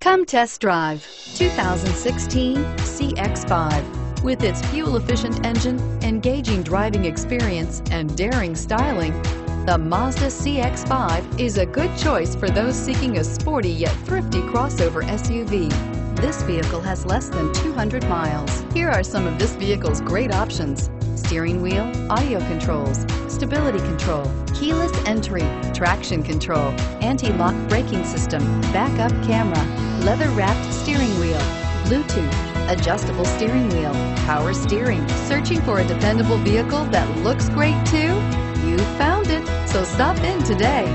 Come test drive 2016 CX-5. With its fuel-efficient engine, engaging driving experience, and daring styling, the Mazda CX-5 is a good choice for those seeking a sporty yet thrifty crossover SUV. This vehicle has less than 200 miles. Here are some of this vehicle's great options. Steering wheel, audio controls, stability control, keyless entry, traction control, anti-lock braking system, backup camera, leather-wrapped steering wheel, Bluetooth, adjustable steering wheel, power steering. Searching for a dependable vehicle that looks great too? You found it, so stop in today.